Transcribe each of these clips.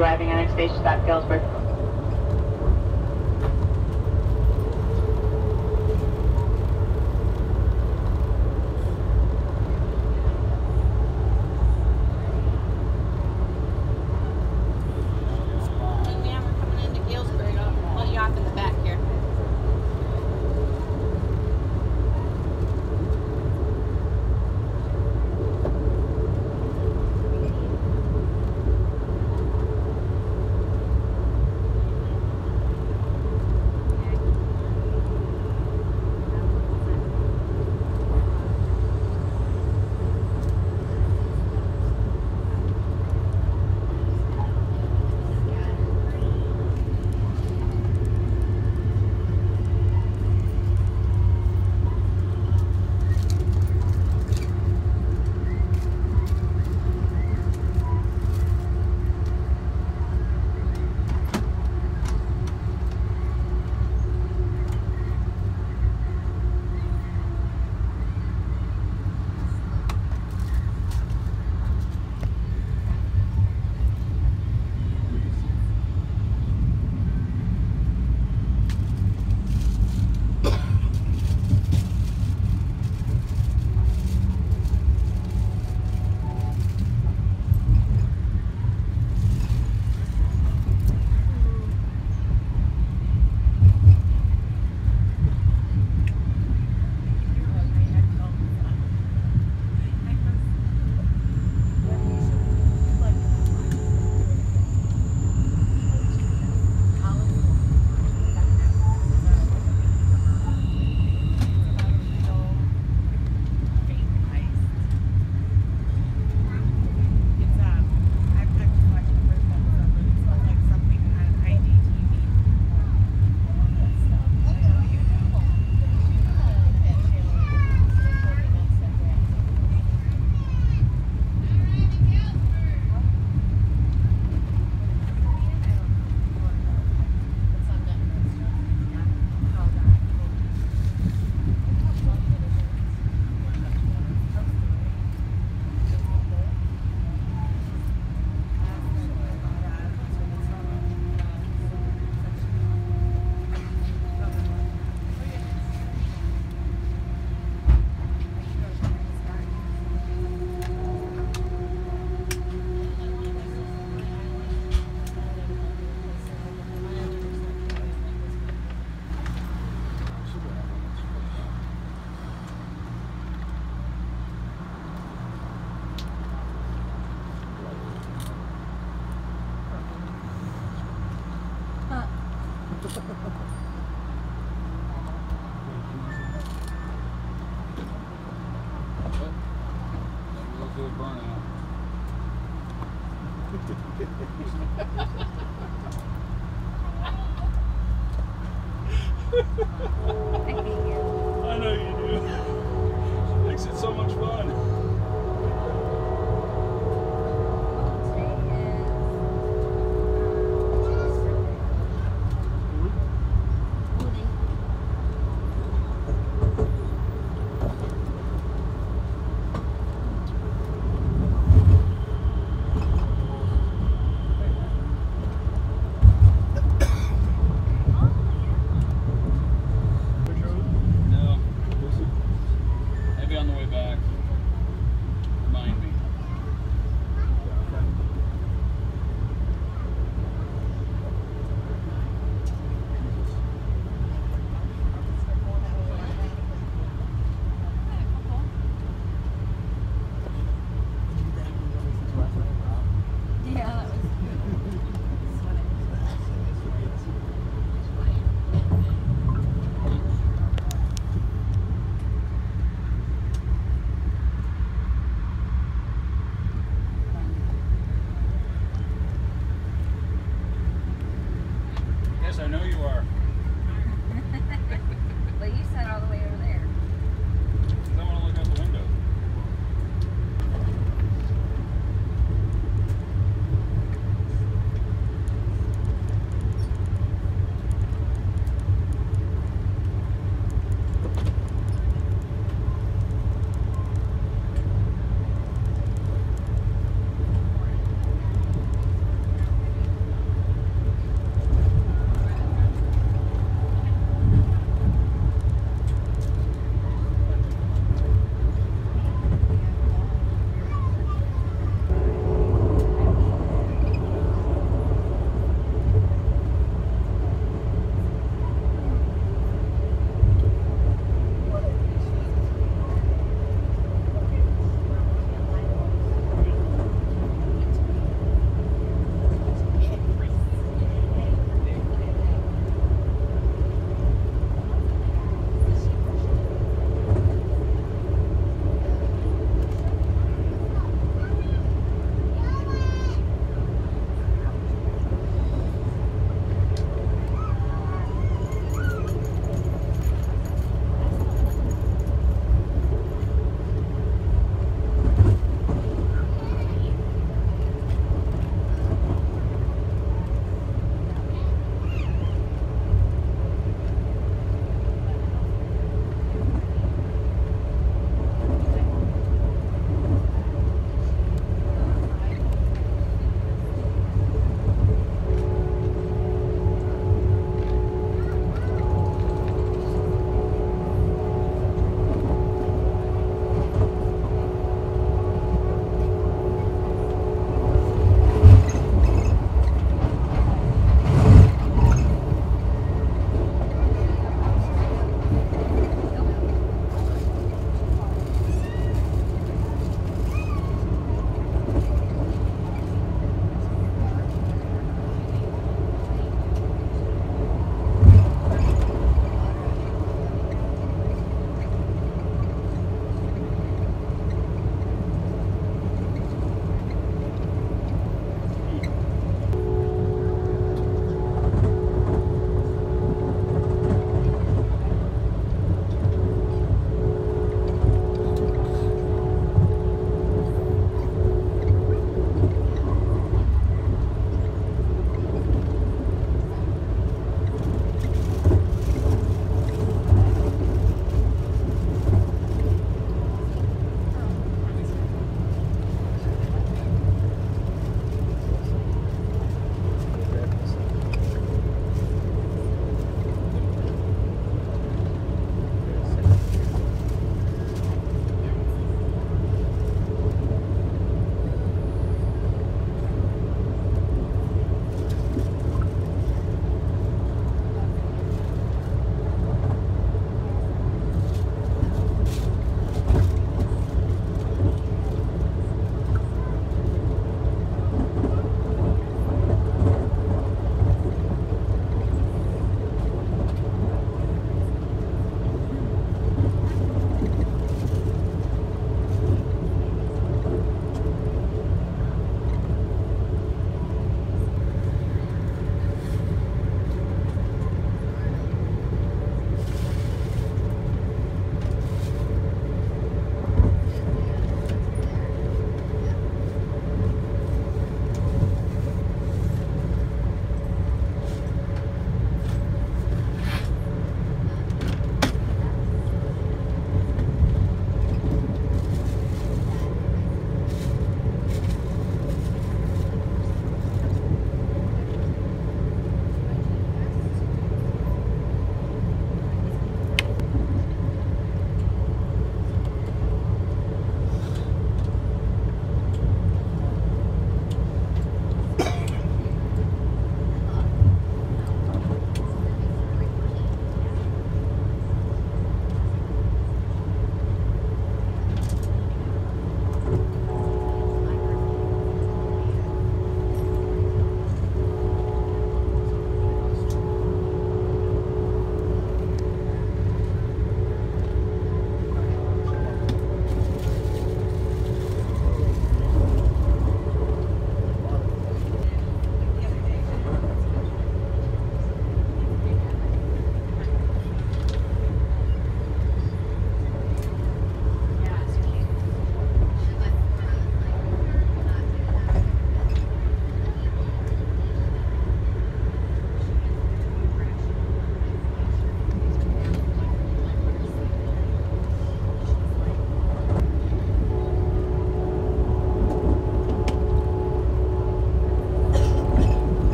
arriving at station stop, Galesburg.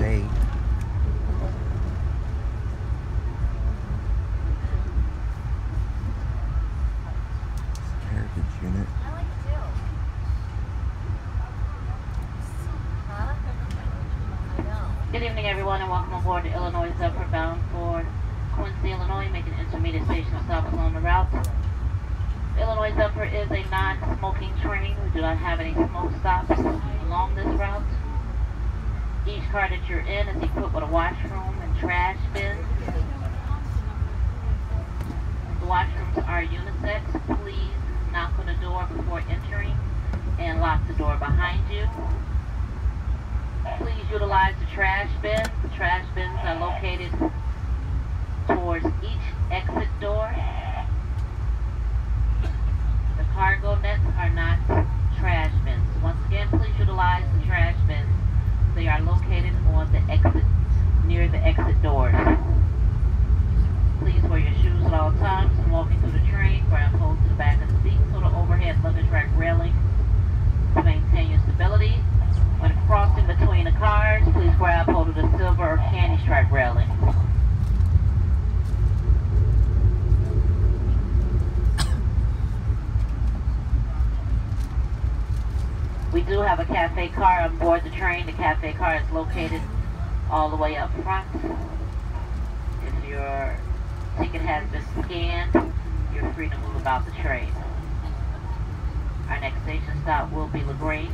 shade. car is located all the way up front. If your ticket has been scanned, you're free to move about the train. Our next station stop will be LaGrange.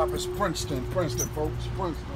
Stop is Princeton. Princeton, folks. Princeton.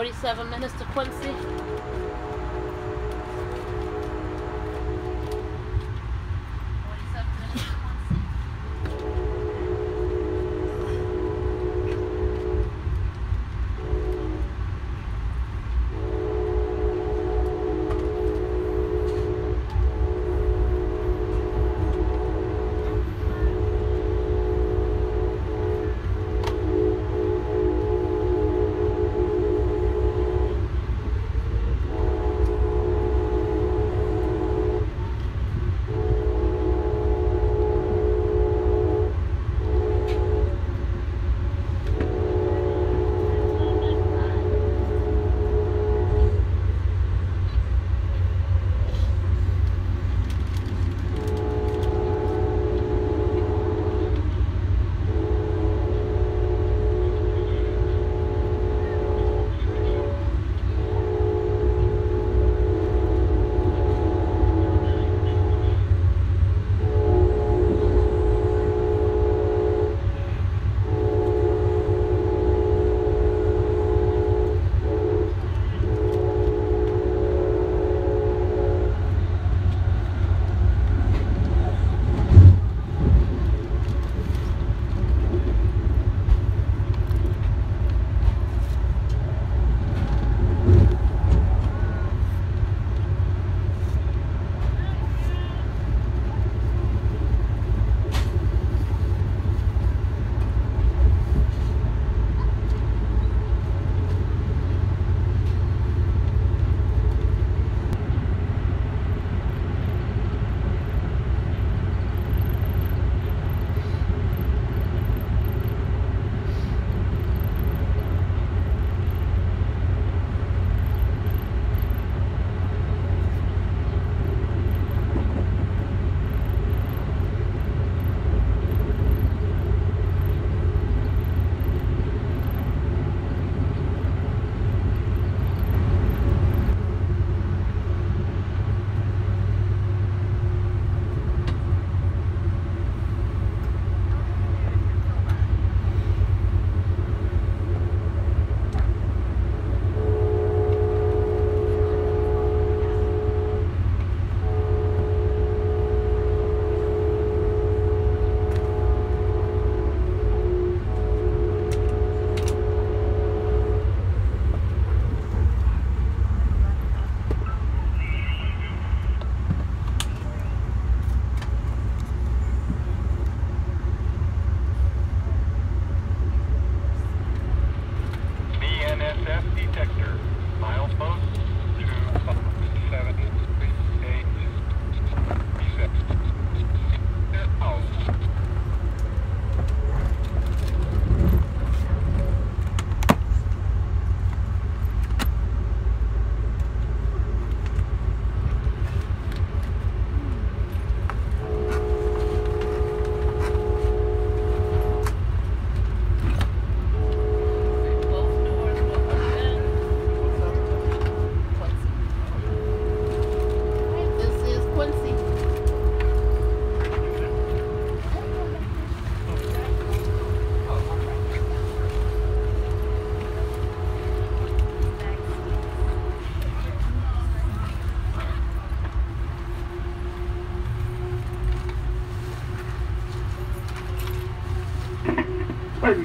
47 minutes to Quincy.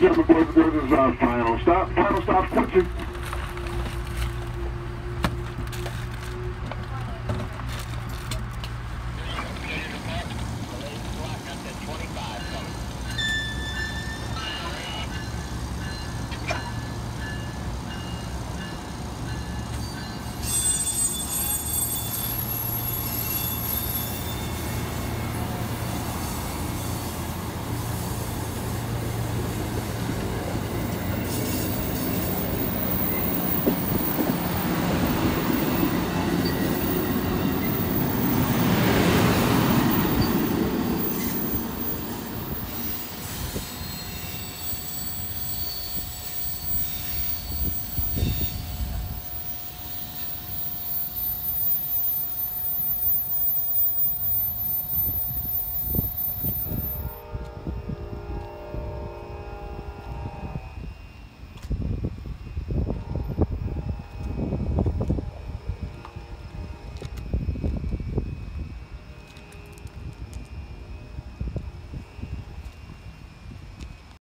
Gentlemen, boys and girls, this is our final stop. Final stop, Quincy.